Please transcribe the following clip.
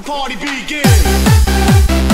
The party begin.